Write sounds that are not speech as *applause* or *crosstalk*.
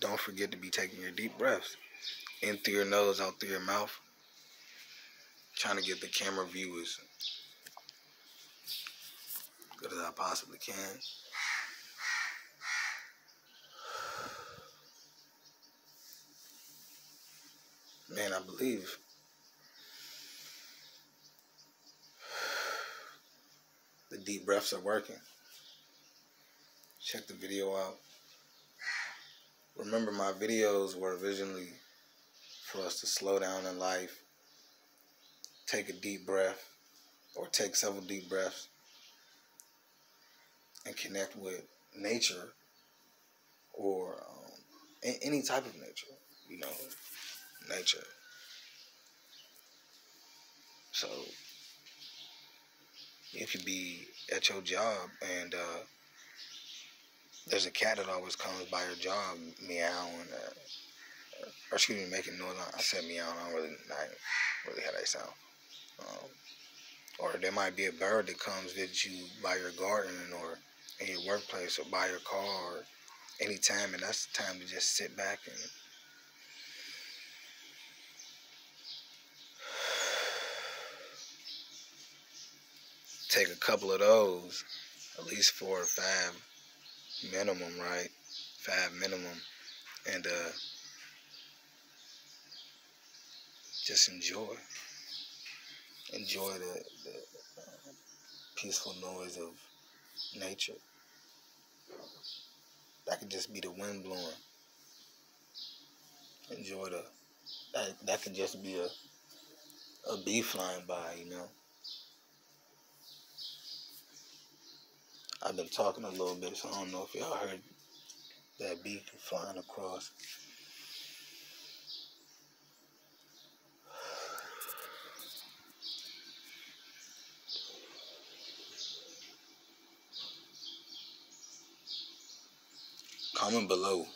don't forget to be taking your deep breaths in through your nose, out through your mouth. Trying to get the camera view as good as I possibly can. Man, I believe the deep breaths are working. Check the video out. Remember, my videos were originally for us to slow down in life, take a deep breath, or take several deep breaths, and connect with nature or um, any type of nature, you know, nature. So, if you be at your job and uh, there's a cat that always comes by your job meowing, uh, or excuse me, making noise. I said meow. I don't really, not really how they sound. Um, or there might be a bird that comes visit you by your garden or in your workplace or by your car or anytime, and that's the time to just sit back and *sighs* take a couple of those, at least four or five minimum, right? Five minimum, and uh, just enjoy, enjoy the, the uh, peaceful noise of nature. That could just be the wind blowing. Enjoy the that that could just be a a bee flying by, you know. I've been talking a little bit, so I don't know if y'all heard that bee flying across. Comment below